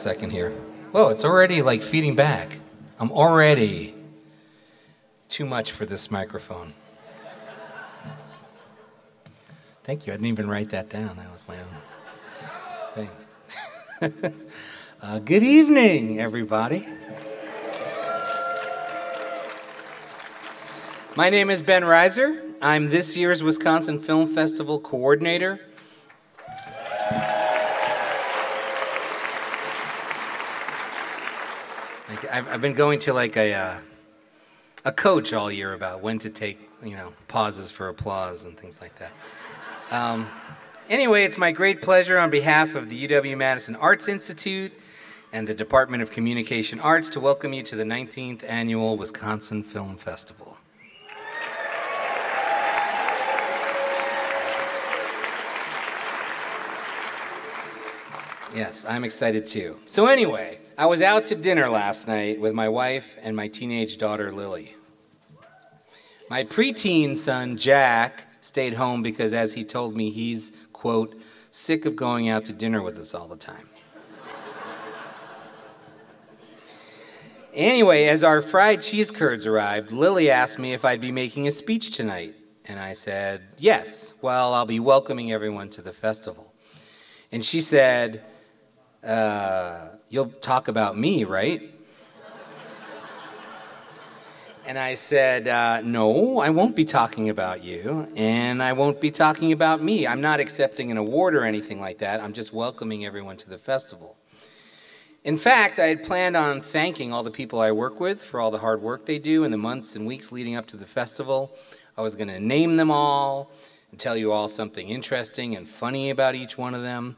second here. Whoa, it's already like feeding back. I'm already too much for this microphone. Thank you. I didn't even write that down. That was my own thing. uh, good evening, everybody. My name is Ben Reiser. I'm this year's Wisconsin Film Festival coordinator. I've, been going to like a, uh, a coach all year about when to take, you know, pauses for applause and things like that. Um, anyway, it's my great pleasure on behalf of the UW Madison Arts Institute and the Department of Communication Arts to welcome you to the 19th Annual Wisconsin Film Festival. Yes, I'm excited too. So, anyway, I was out to dinner last night with my wife and my teenage daughter Lily. My preteen son Jack stayed home because, as he told me, he's, quote, sick of going out to dinner with us all the time. anyway, as our fried cheese curds arrived, Lily asked me if I'd be making a speech tonight. And I said, yes. Well, I'll be welcoming everyone to the festival. And she said, uh, You'll talk about me, right? And I said, uh, No, I won't be talking about you, and I won't be talking about me. I'm not accepting an award or anything like that. I'm just welcoming everyone to the festival. In fact, I had planned on thanking all the people I work with for all the hard work they do in the months and weeks leading up to the festival. I was going to name them all and tell you all something interesting and funny about each one of them.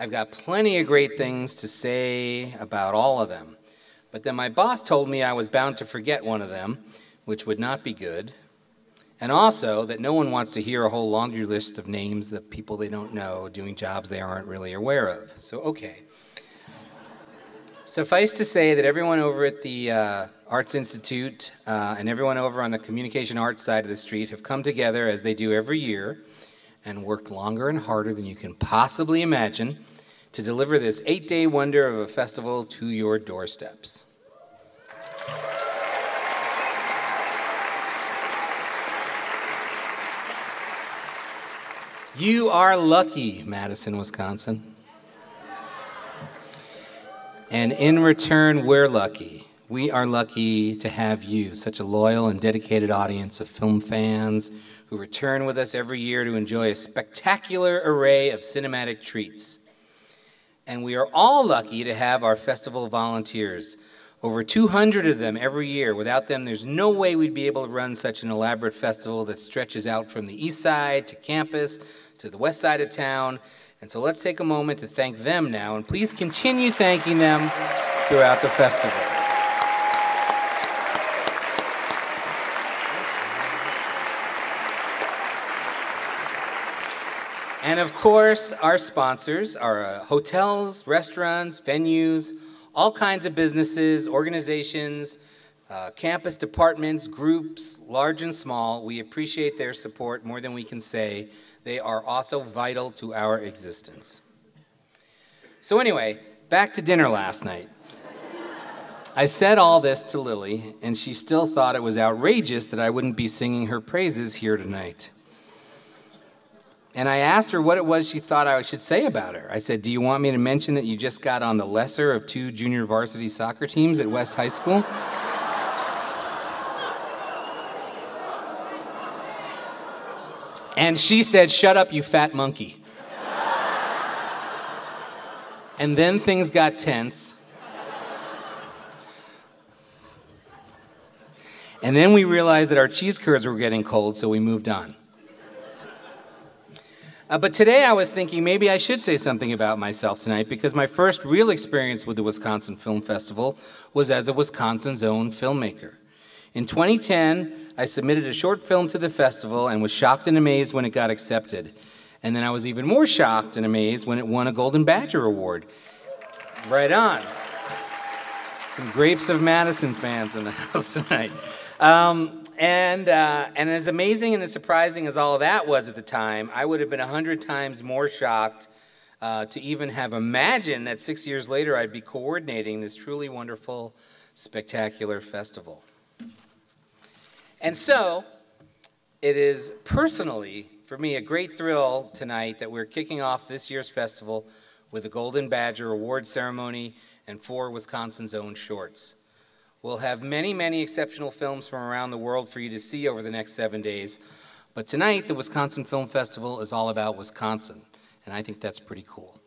I've got plenty of great things to say about all of them. But then my boss told me I was bound to forget one of them, which would not be good. And also that no one wants to hear a whole laundry list of names of people they don't know doing jobs they aren't really aware of. So, okay. Suffice to say that everyone over at the uh, Arts Institute uh, and everyone over on the communication arts side of the street have come together as they do every year and worked longer and harder than you can possibly imagine to deliver this eight day wonder of a festival to your doorsteps. You are lucky, Madison, Wisconsin. And in return, we're lucky. We are lucky to have you, such a loyal and dedicated audience of film fans who return with us every year to enjoy a spectacular array of cinematic treats. And we are all lucky to have our festival volunteers, over 200 of them every year. Without them, there's no way we'd be able to run such an elaborate festival that stretches out from the east side to campus to the west side of town. And so let's take a moment to thank them now, and please continue thanking them throughout the festival. And of course, our sponsors are uh, hotels, restaurants, venues, all kinds of businesses, organizations, uh, campus departments, groups, large and small. We appreciate their support more than we can say. They are also vital to our existence. So, anyway, back to dinner last night. I said all this to Lily, and she still thought it was outrageous that I wouldn't be singing her praises here tonight. And I asked her what it was she thought I should say about her. I said, Do you want me to mention that you just got on the lesser of two junior varsity soccer teams at West High School? and she said, Shut up, you fat monkey. and then things got tense. And then we realized that our cheese curds were getting cold, so we moved on. Uh, but today I was thinking maybe I should say something about myself tonight because my first real experience with the Wisconsin Film Festival was as a Wisconsin's own filmmaker. In 2010, I submitted a short film to the festival and was shocked and amazed when it got accepted. And then I was even more shocked and amazed when it won a Golden Badger Award. Right on. Some Grapes of Madison fans in the house tonight. Um, and, uh, and as amazing and as surprising as all that was at the time, I would have been a hundred times more shocked uh, to even have imagined that six years later I'd be coordinating this truly wonderful, spectacular festival. And so, it is personally, for me, a great thrill tonight that we're kicking off this year's festival with a Golden Badger Award ceremony and four Wisconsin's own shorts. We'll have many, many exceptional films from around the world for you to see over the next seven days. But tonight, the Wisconsin Film Festival is all about Wisconsin, and I think that's pretty cool.